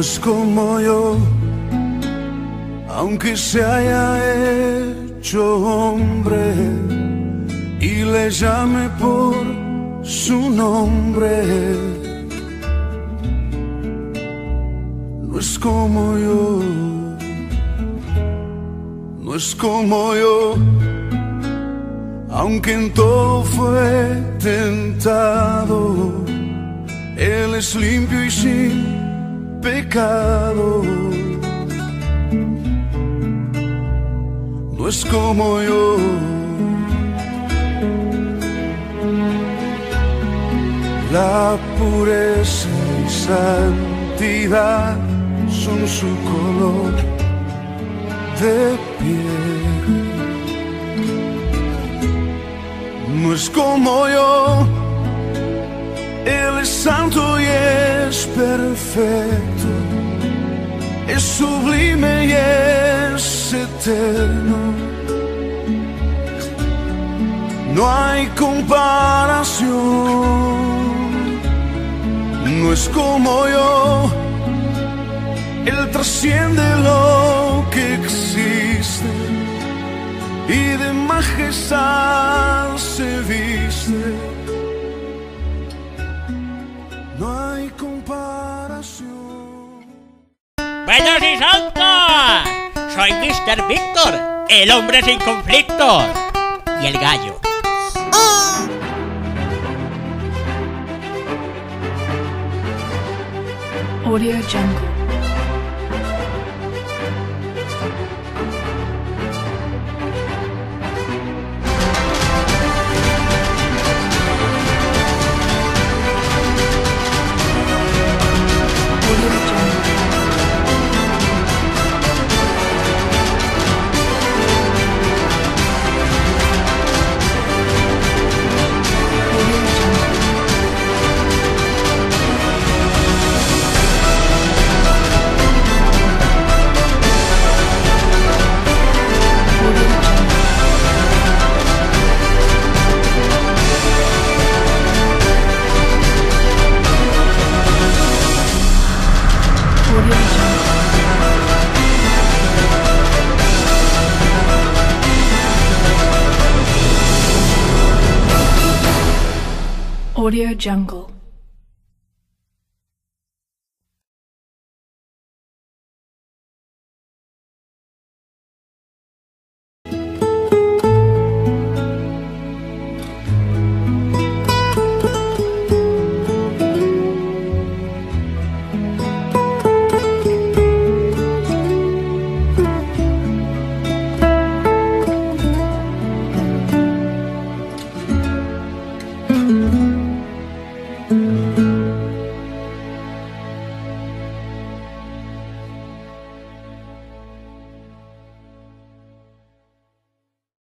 es como yo, aunque se haya hecho hombre y le llame por su nombre. No es como yo, no es como yo, aunque en todo fue tentado, Él es limpio y sin pecado. No es como yo. La pureza y santidad son su color de piel. No es como yo, Él es santo y es perfecto, es sublime y es eterno. No hay comparación. No es como yo, Él trasciende lo que existe. Y de majestad Soy Mr. Víctor, el hombre sin conflictos. Y el gallo. Audio Jungle. Audio Jungle.